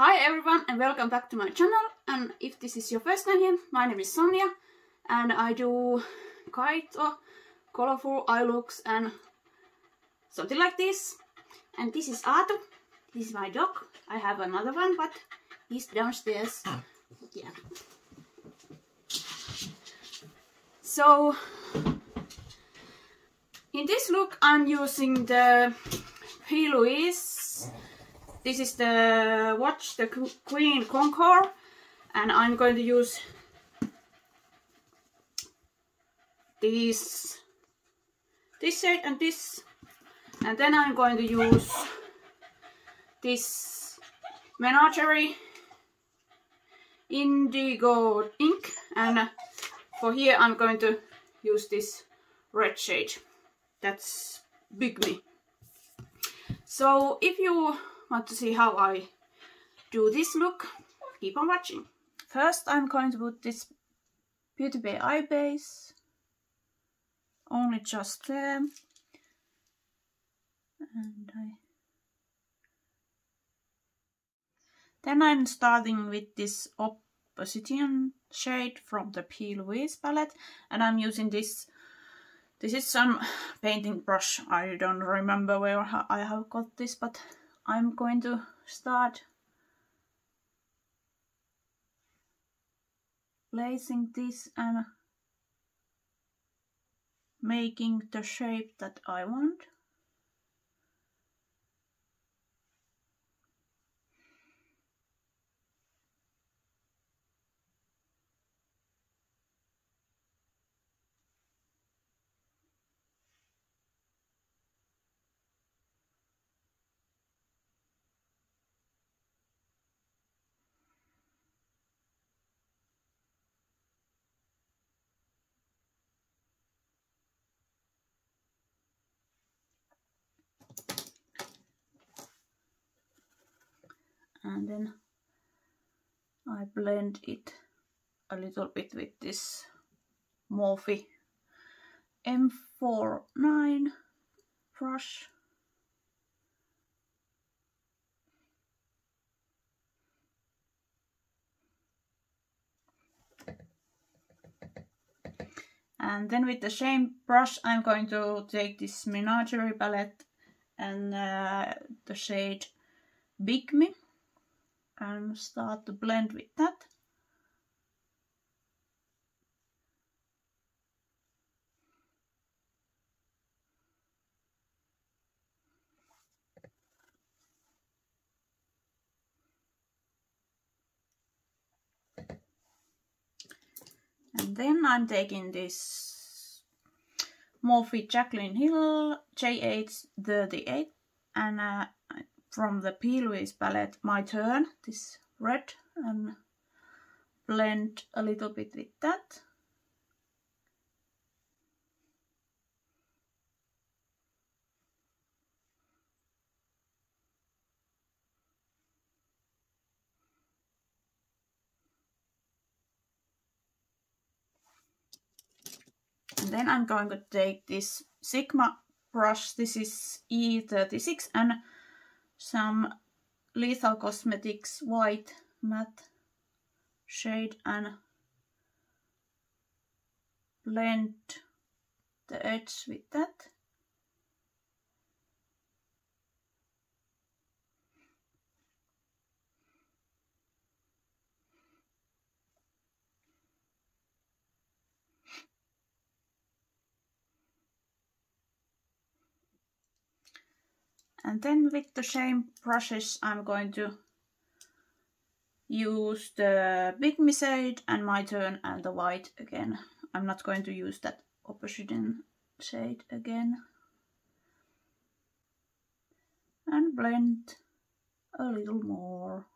Hi everyone and welcome back to my channel and if this is your first time here, my name is Sonja and I do quite uh, colorful eye looks and something like this. And this is Aatu, this is my dog. I have another one but he's downstairs. Yeah. So in this look I'm using the P. Louise this is the watch the Queen Conquer and I'm going to use this this shade and this and then I'm going to use this Menagerie indigo ink and uh, for here I'm going to use this red shade. That's Big Me. So if you want to see how I do this look, keep on watching. First I'm going to put this Beauty Bay eye base, only just there. And I... Then I'm starting with this Obsidian shade from the P. Louise palette and I'm using this this is some painting brush I don't remember where I have got this but I'm going to start placing this and making the shape that I want. And then I blend it a little bit with this Morphe M49 brush. And then with the same brush I'm going to take this Menagerie palette and uh, the shade Big Me and start to blend with that. And then I'm taking this Morphe Jaclyn Hill J838 and uh, from the P. Louise palette My Turn, this red, and blend a little bit with that. And then I'm going to take this Sigma brush, this is E36, and some Lethal Cosmetics white matte shade and blend the edge with that. And then with the same brushes I'm going to use the Big Me shade and my turn and the white again. I'm not going to use that Obsidian shade again. And blend a little more.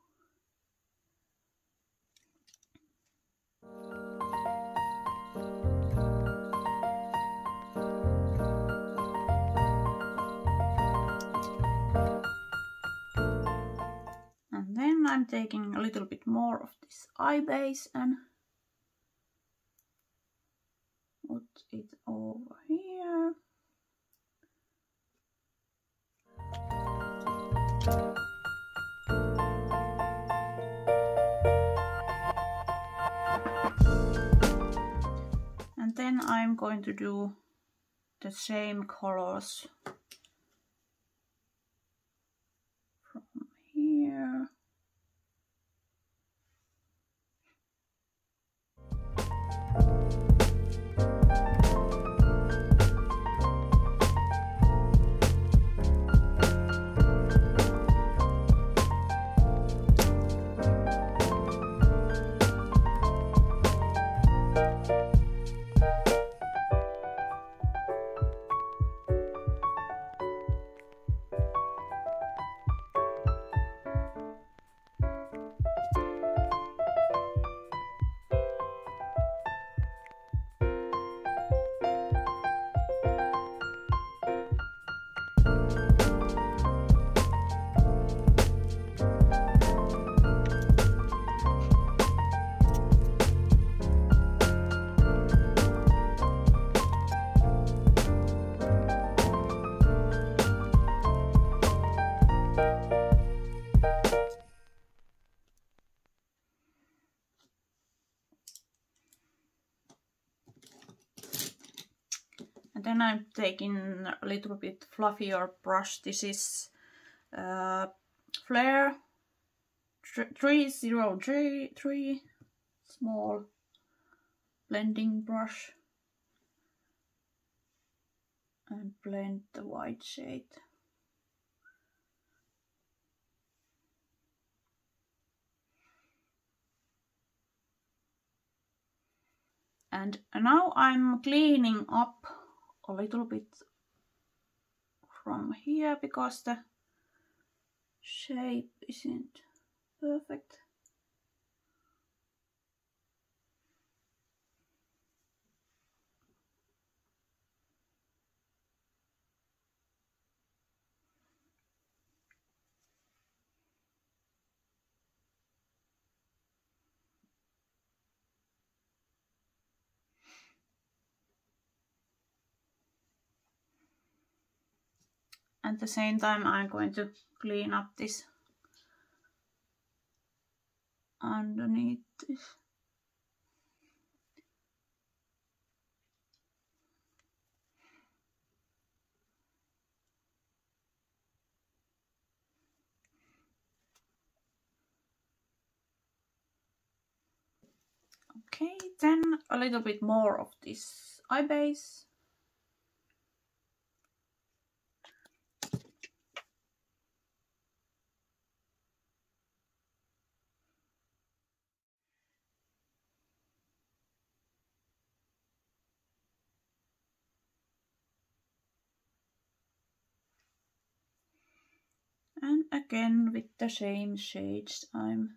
I'm taking a little bit more of this eye base and put it over here. And then I'm going to do the same colors from here. I'm taking a little bit fluffier brush. This is uh, Flair 303 small blending brush and blend the white shade. And now I'm cleaning up a little bit from here because the shape isn't perfect. At the same time I'm going to clean up this underneath this. Okay, then a little bit more of this eye base. and again with the same shades. I'm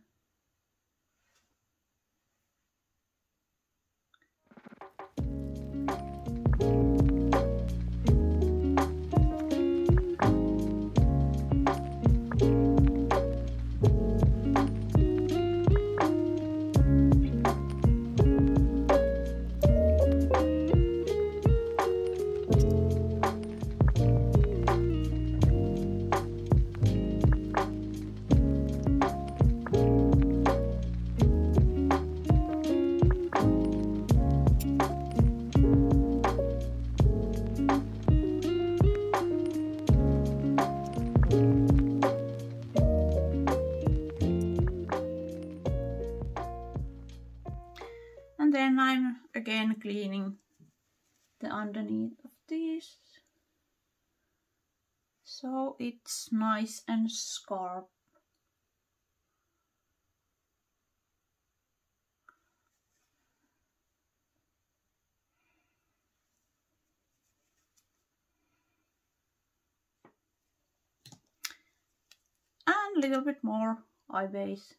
cleaning the underneath of this. So it's nice and sharp and a little bit more eye base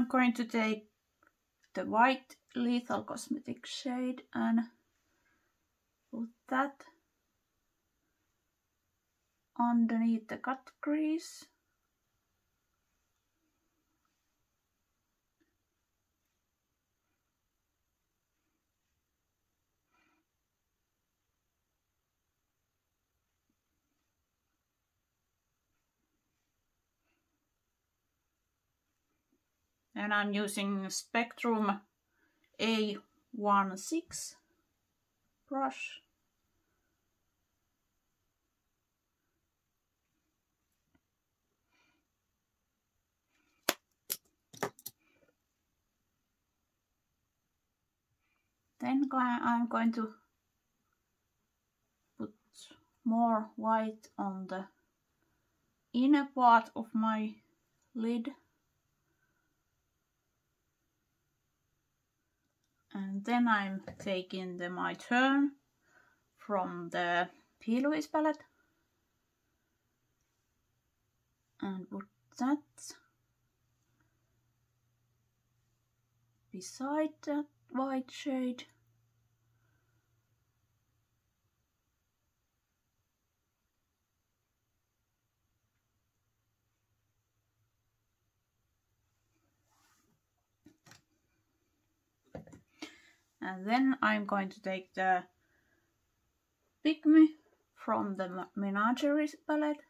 I'm going to take the white Lethal Cosmetic shade and put that underneath the cut crease. And I'm using Spectrum A16 brush. Then I'm going to put more white on the inner part of my lid. And then I'm taking the my turn from the P. Louise palette and put that beside that white shade. And then I'm going to take the Pygmy from the Menagerie palette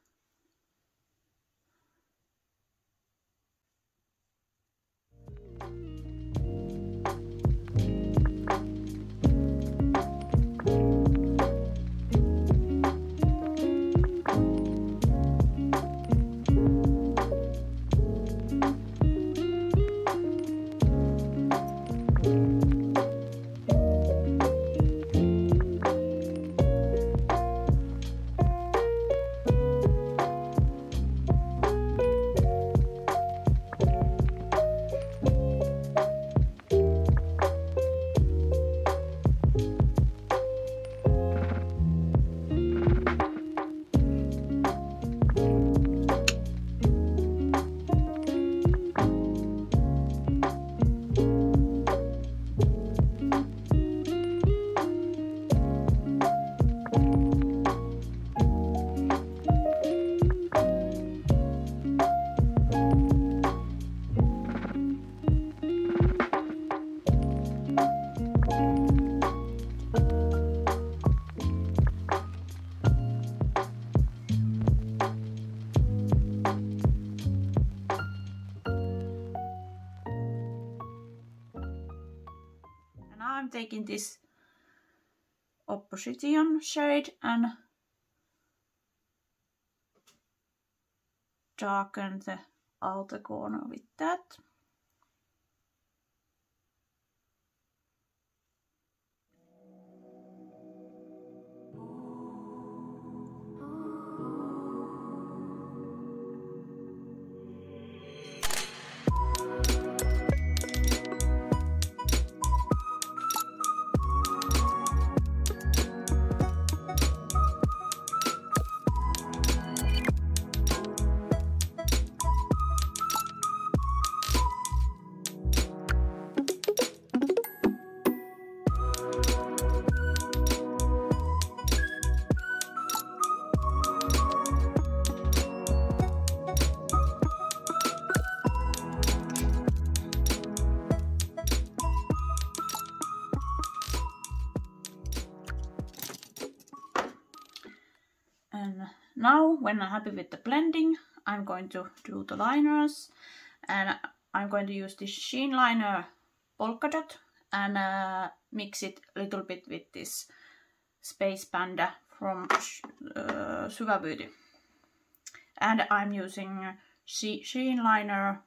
this Obsidian shade and darken the outer corner with that. And now, when I'm happy with the blending, I'm going to do the liners and I'm going to use this sheen liner polka dot and uh, mix it a little bit with this Space Panda from uh, Suva Beauty. And I'm using sheen liner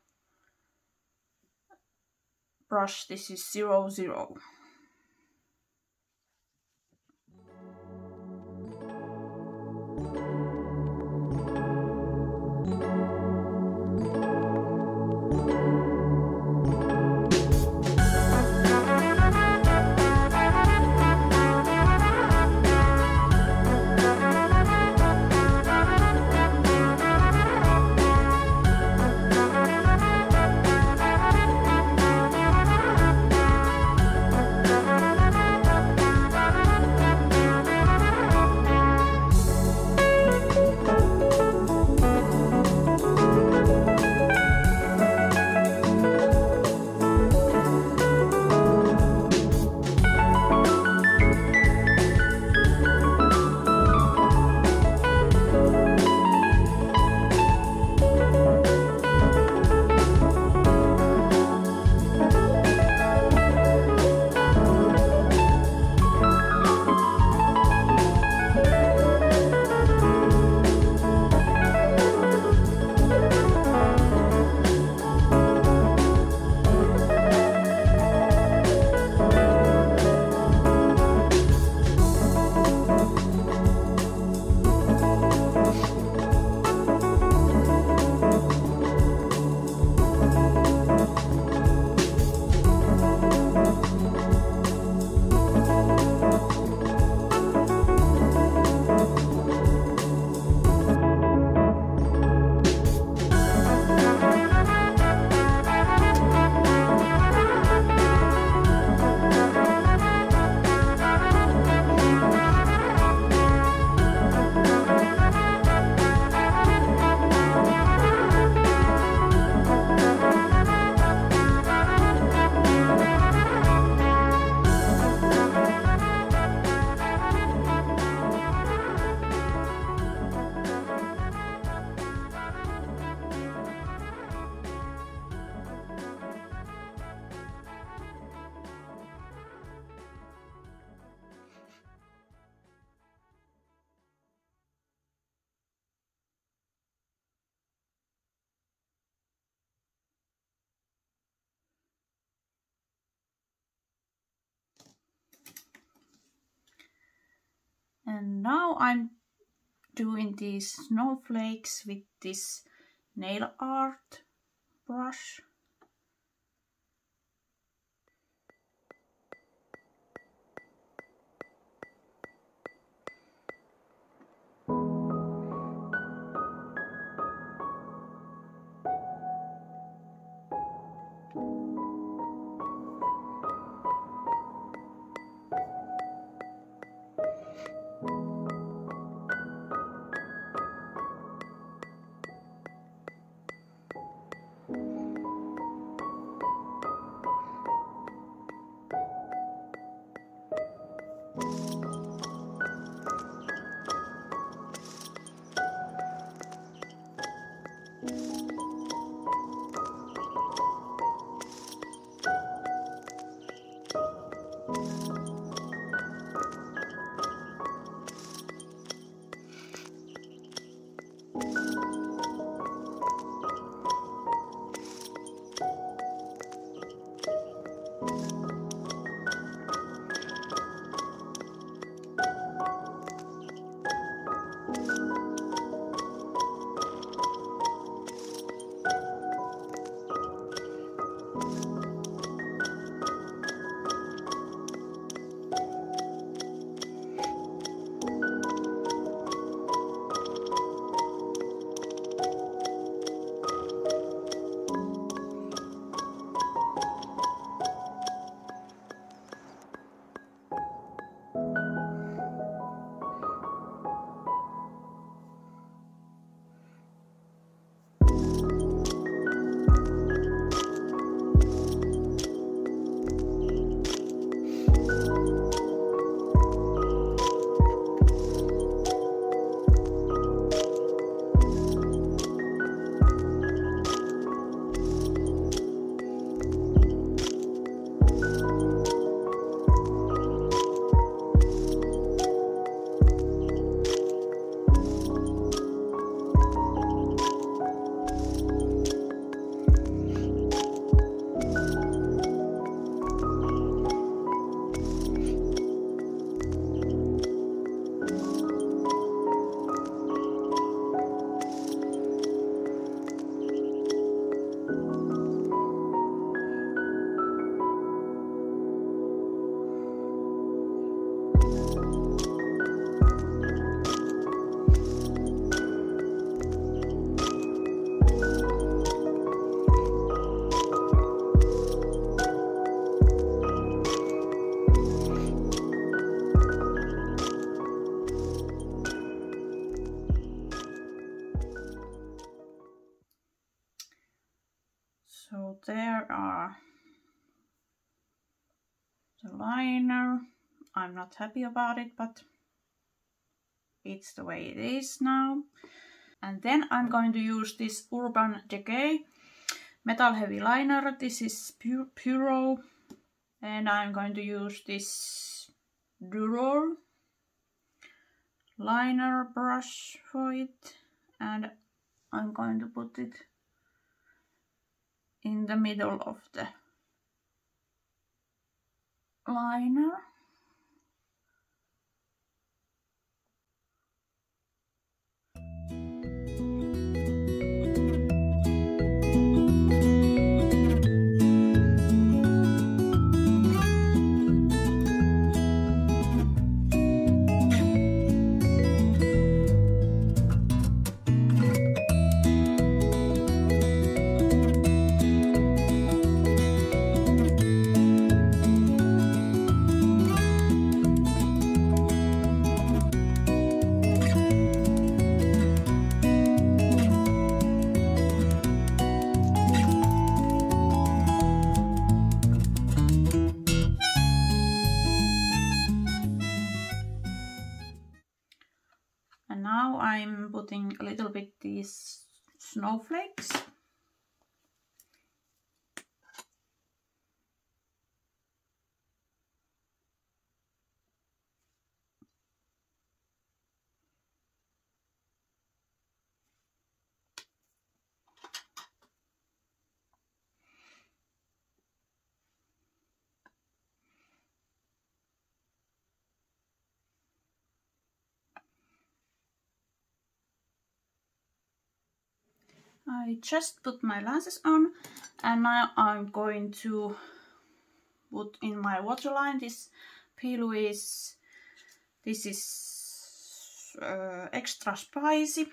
brush, this is 00. And now I'm doing these snowflakes with this nail art brush. There are the liner. I'm not happy about it, but it's the way it is now. And then I'm going to use this Urban Decay Metal Heavy Liner. This is Pyro. And I'm going to use this Dural liner brush for it. And I'm going to put it in the middle of the liner. Putting a little bit these snowflakes I just put my lenses on and now I'm going to put in my waterline this P. Louise. This is uh, extra spicy.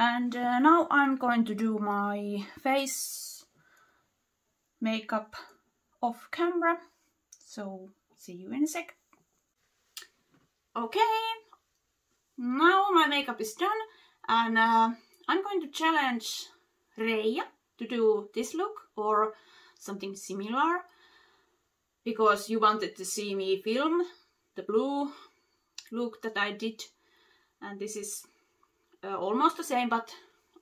And uh, now I'm going to do my face makeup off camera. So see you in a sec. Okay, now my makeup is done and uh, I'm going to challenge Reija to do this look or something similar because you wanted to see me film the blue look that I did and this is uh, almost the same but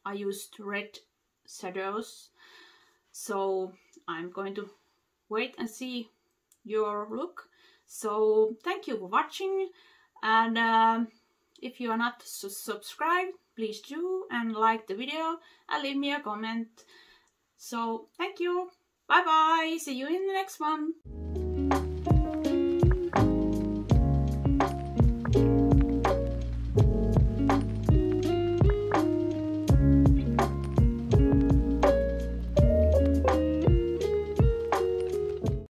I used red shadows. So I'm going to wait and see your look. So thank you for watching and um, if you are not su subscribed please do and like the video and leave me a comment. So thank you. Bye bye see you in the next one